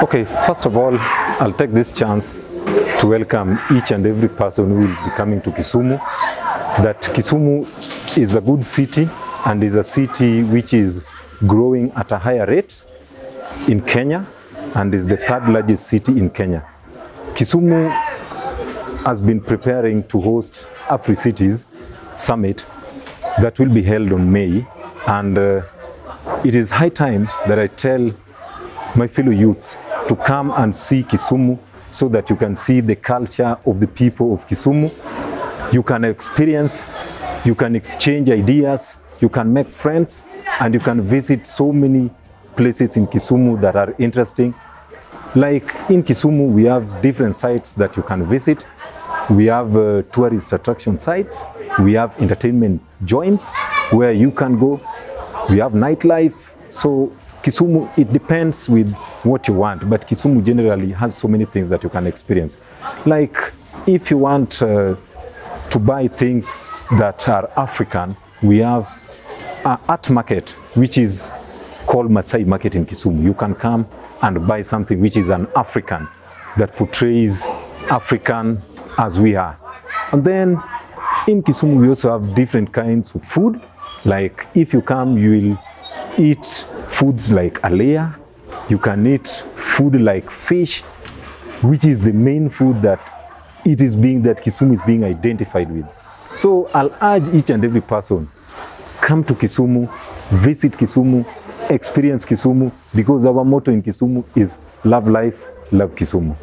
Okay, first of all, I'll take this chance to welcome each and every person who will be coming to Kisumu. That Kisumu is a good city and is a city which is growing at a higher rate in Kenya and is the third largest city in Kenya. Kisumu has been preparing to host AfriCities Summit that will be held on May and uh, it is high time that I tell my fellow youths to come and see Kisumu so that you can see the culture of the people of Kisumu. You can experience, you can exchange ideas, you can make friends, and you can visit so many places in Kisumu that are interesting. Like in Kisumu, we have different sites that you can visit. We have uh, tourist attraction sites. We have entertainment joints where you can go. We have nightlife. So Kisumu, it depends with what you want, but Kisumu generally has so many things that you can experience. Like if you want uh, to buy things that are African, we have an art market, which is called Masai Market in Kisumu. You can come and buy something which is an African that portrays African as we are. And then in Kisumu, we also have different kinds of food. Like if you come, you will eat foods like alea, you can eat food like fish, which is the main food that it is being that Kisumu is being identified with. So I'll urge each and every person, come to Kisumu, visit Kisumu, experience Kisumu, because our motto in Kisumu is love life, love Kisumu.